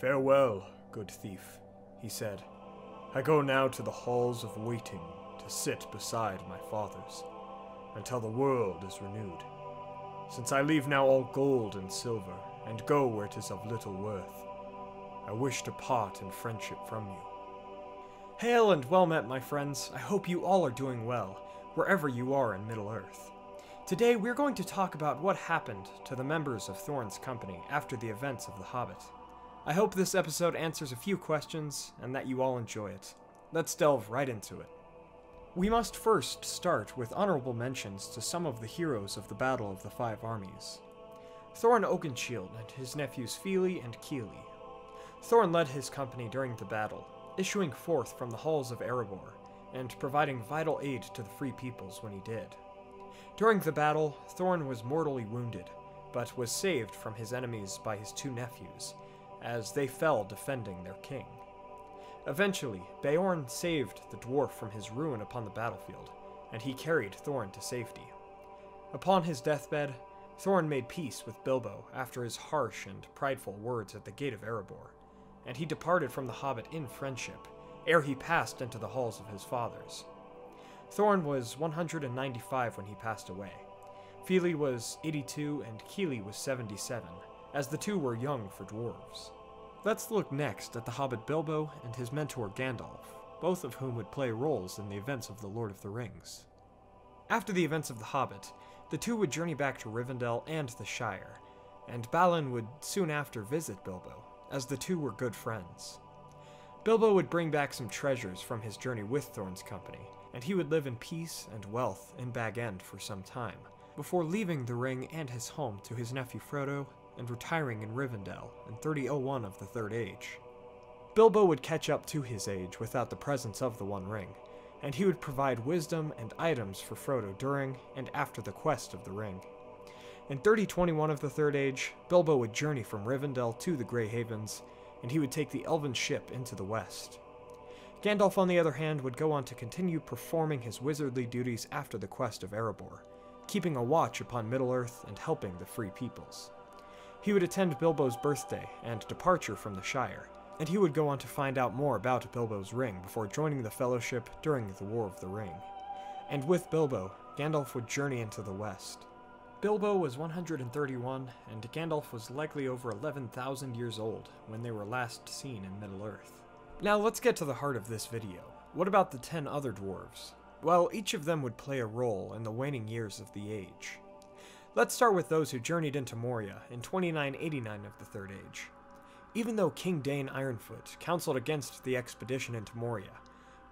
Farewell, good thief, he said. I go now to the halls of waiting to sit beside my fathers until the world is renewed. Since I leave now all gold and silver and go where it is of little worth, I wish to part in friendship from you. Hail and well met, my friends. I hope you all are doing well, wherever you are in Middle Earth. Today we're going to talk about what happened to the members of Thorin's company after the events of The Hobbit. I hope this episode answers a few questions and that you all enjoy it. Let's delve right into it. We must first start with honorable mentions to some of the heroes of the Battle of the Five Armies. Thorin Oakenshield and his nephews Fili and Kili. Thorin led his company during the battle, issuing forth from the halls of Erebor, and providing vital aid to the Free Peoples when he did. During the battle, Thorin was mortally wounded, but was saved from his enemies by his two nephews, as they fell defending their king. Eventually, Beorn saved the dwarf from his ruin upon the battlefield, and he carried Thorin to safety. Upon his deathbed, Thorin made peace with Bilbo after his harsh and prideful words at the gate of Erebor, and he departed from the hobbit in friendship, ere he passed into the halls of his fathers. Thorin was 195 when he passed away. Fili was 82 and Kili was 77, as the two were young for dwarves. Let's look next at the hobbit Bilbo and his mentor Gandalf, both of whom would play roles in the events of The Lord of the Rings. After the events of The Hobbit, the two would journey back to Rivendell and the Shire, and Balin would soon after visit Bilbo, as the two were good friends. Bilbo would bring back some treasures from his journey with Thorin's company, and he would live in peace and wealth in Bag End for some time, before leaving the ring and his home to his nephew Frodo and retiring in Rivendell in 3001 of the Third Age. Bilbo would catch up to his age without the presence of the One Ring, and he would provide wisdom and items for Frodo during and after the quest of the ring. In 3021 of the Third Age, Bilbo would journey from Rivendell to the Grey Havens, and he would take the elven ship into the west. Gandalf, on the other hand, would go on to continue performing his wizardly duties after the quest of Erebor, keeping a watch upon Middle-earth and helping the Free Peoples. He would attend Bilbo's birthday and departure from the Shire, and he would go on to find out more about Bilbo's ring before joining the Fellowship during the War of the Ring. And with Bilbo, Gandalf would journey into the West. Bilbo was 131, and Gandalf was likely over 11,000 years old when they were last seen in Middle-earth. Now let's get to the heart of this video. What about the 10 other dwarves? Well, each of them would play a role in the waning years of the age. Let's start with those who journeyed into Moria in 2989 of the Third Age. Even though King Dain Ironfoot counseled against the expedition into Moria,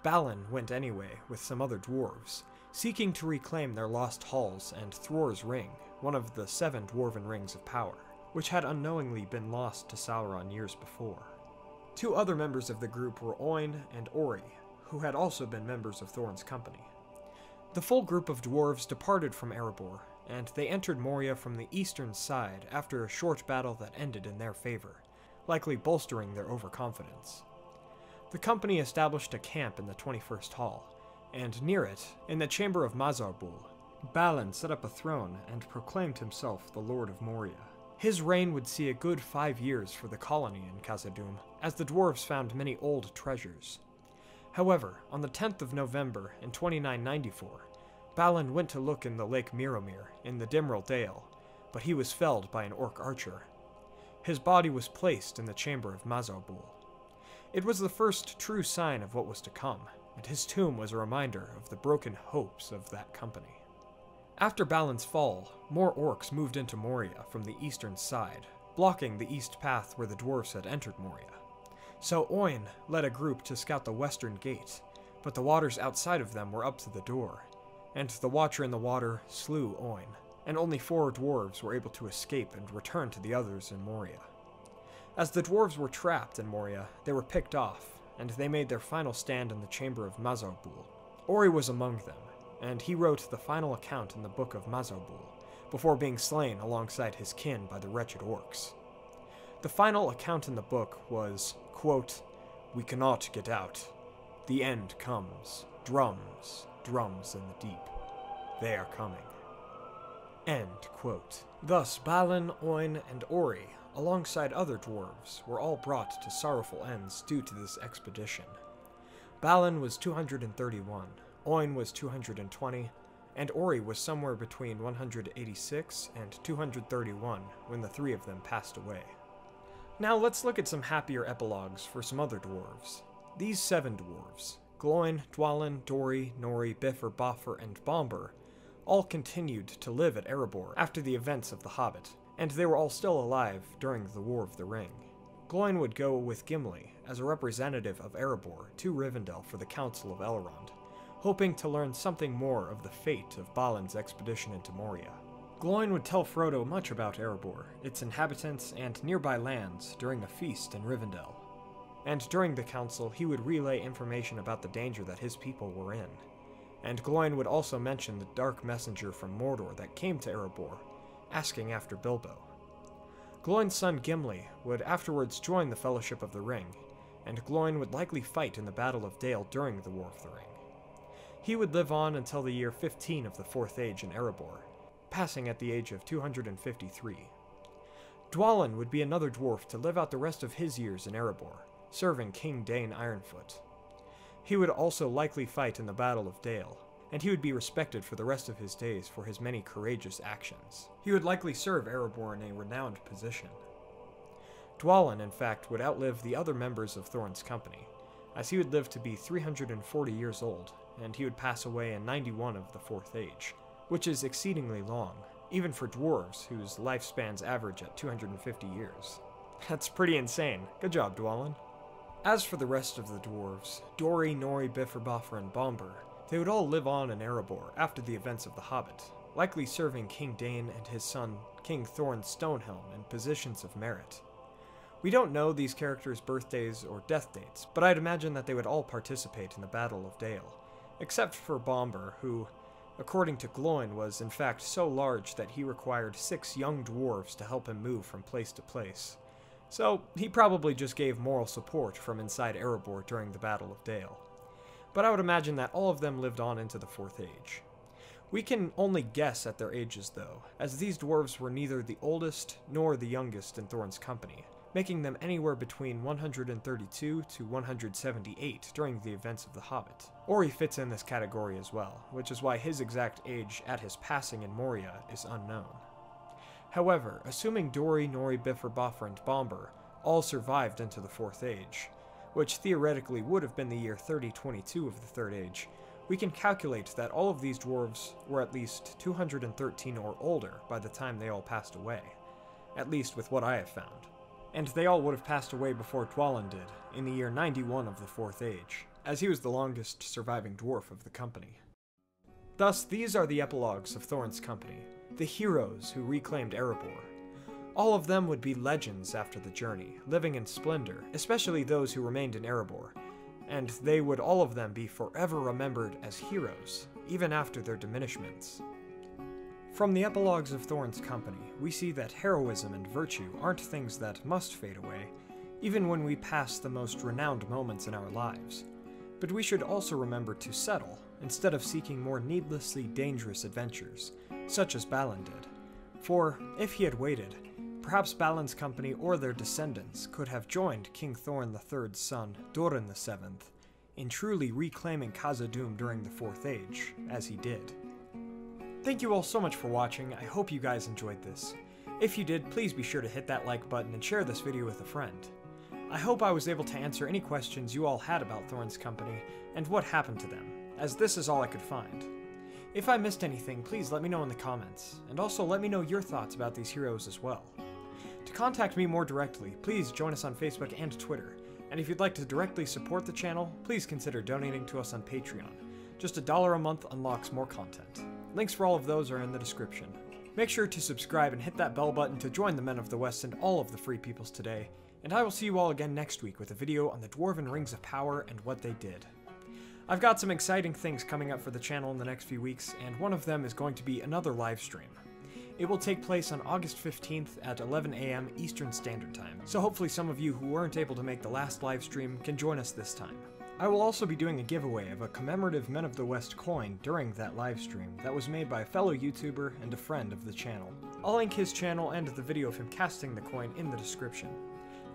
Balin went anyway with some other dwarves, seeking to reclaim their lost halls and Thror's Ring, one of the seven dwarven rings of power, which had unknowingly been lost to Sauron years before. Two other members of the group were Oin and Ori, who had also been members of Thorin's company. The full group of dwarves departed from Erebor and they entered Moria from the eastern side after a short battle that ended in their favor, likely bolstering their overconfidence. The company established a camp in the 21st Hall, and near it, in the chamber of Mazarbul, Balin set up a throne and proclaimed himself the Lord of Moria. His reign would see a good five years for the colony in Khazad-dûm, as the dwarves found many old treasures. However, on the 10th of November in 2994, Balin went to look in the Lake Mirrormere in the Dimrill Dale, but he was felled by an orc archer. His body was placed in the chamber of Mazarbul. It was the first true sign of what was to come, and his tomb was a reminder of the broken hopes of that company. After Balin's fall, more orcs moved into Moria from the eastern side, blocking the east path where the dwarfs had entered Moria. So Oin led a group to scout the western gate, but the waters outside of them were up to the door, and the Watcher in the Water slew Oin, and only four dwarves were able to escape and return to the others in Moria. As the dwarves were trapped in Moria, they were picked off, and they made their final stand in the chamber of Mazarbul. Ori was among them, and he wrote the final account in the book of Mazarbul, before being slain alongside his kin by the wretched orcs. The final account in the book was, quote, We cannot get out. The end comes. Drums, drums in the deep. They are coming. End quote. Thus, Balin, Oin, and Ori alongside other dwarves, were all brought to sorrowful ends due to this expedition. Balin was 231, Oin was 220, and Ori was somewhere between 186 and 231 when the three of them passed away. Now let's look at some happier epilogues for some other dwarves. These seven dwarves, Gloin, Dwalin, Dori, Nori, Bifur, Bofur, and Bombur, all continued to live at Erebor after the events of The Hobbit, and they were all still alive during the War of the Ring. Gloin would go with Gimli as a representative of Erebor to Rivendell for the Council of Elrond, hoping to learn something more of the fate of Balin's expedition into Moria. Gloin would tell Frodo much about Erebor, its inhabitants, and nearby lands during a feast in Rivendell. And during the council, he would relay information about the danger that his people were in. And Gloin would also mention the dark messenger from Mordor that came to Erebor, asking after Bilbo. Gloin's son Gimli would afterwards join the Fellowship of the Ring, and Gloin would likely fight in the Battle of Dale during the War of the Ring. He would live on until the year 15 of the Fourth Age in Erebor, passing at the age of 253. Dwalin would be another dwarf to live out the rest of his years in Erebor, serving King Dain Ironfoot. He would also likely fight in the Battle of Dale, and he would be respected for the rest of his days for his many courageous actions. He would likely serve Erebor in a renowned position. Dwalin, in fact, would outlive the other members of Thorin's company, as he would live to be 340 years old, and he would pass away in 91 of the Fourth Age, which is exceedingly long, even for dwarves whose lifespans average at 250 years. That's pretty insane. Good job, Dwalin. As for the rest of the dwarves, Dori, Nori, Bifur, Bofur, and Bombur, they would all live on in Erebor after the events of The Hobbit, likely serving King Dain and his son, King Thorin Stonehelm, in positions of merit. We don't know these characters' birthdays or death dates, but I'd imagine that they would all participate in the Battle of Dale, except for Bombur, who, according to Gloin, was in fact so large that he required six young dwarves to help him move from place to place. So, he probably just gave moral support from inside Erebor during the Battle of Dale. But I would imagine that all of them lived on into the Fourth Age. We can only guess at their ages, though, as these dwarves were neither the oldest nor the youngest in Thorin's company, making them anywhere between 132 to 178 during the events of The Hobbit. Ori fits in this category as well, which is why his exact age at his passing in Moria is unknown. However, assuming Dori, Nori, Bifur, Bofur, and Bombur all survived into the Fourth Age, which theoretically would have been the year 3022 of the Third Age, we can calculate that all of these dwarves were at least 213 or older by the time they all passed away, at least with what I have found and they all would have passed away before Dwalin did, in the year 91 of the Fourth Age, as he was the longest surviving dwarf of the company. Thus, these are the epilogues of Thorin's company, the heroes who reclaimed Erebor. All of them would be legends after the journey, living in splendor, especially those who remained in Erebor, and they would all of them be forever remembered as heroes, even after their diminishments. From the epilogues of Thorin's company, we see that heroism and virtue aren't things that must fade away, even when we pass the most renowned moments in our lives. But we should also remember to settle, instead of seeking more needlessly dangerous adventures, such as Balin did. For, if he had waited, perhaps Balin's company or their descendants could have joined King Thorin III's son, Durin VII, in truly reclaiming Khazad-dûm during the Fourth Age, as he did. Thank you all so much for watching, I hope you guys enjoyed this. If you did, please be sure to hit that like button and share this video with a friend. I hope I was able to answer any questions you all had about Thorin's company and what happened to them, as this is all I could find. If I missed anything, please let me know in the comments, and also let me know your thoughts about these heroes as well. To contact me more directly, please join us on Facebook and Twitter, and if you'd like to directly support the channel, please consider donating to us on Patreon. Just a dollar a month unlocks more content. Links for all of those are in the description. Make sure to subscribe and hit that bell button to join the Men of the West and all of the Free Peoples today, and I will see you all again next week with a video on the Dwarven Rings of Power and what they did. I've got some exciting things coming up for the channel in the next few weeks, and one of them is going to be another live stream. It will take place on August 15th at 11 a.m. Eastern Standard Time, so hopefully some of you who weren't able to make the last live stream can join us this time. I will also be doing a giveaway of a commemorative Men of the West coin during that live stream that was made by a fellow YouTuber and a friend of the channel. I'll link his channel and the video of him casting the coin in the description.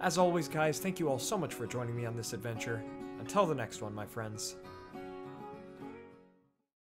As always, guys, thank you all so much for joining me on this adventure. Until the next one, my friends,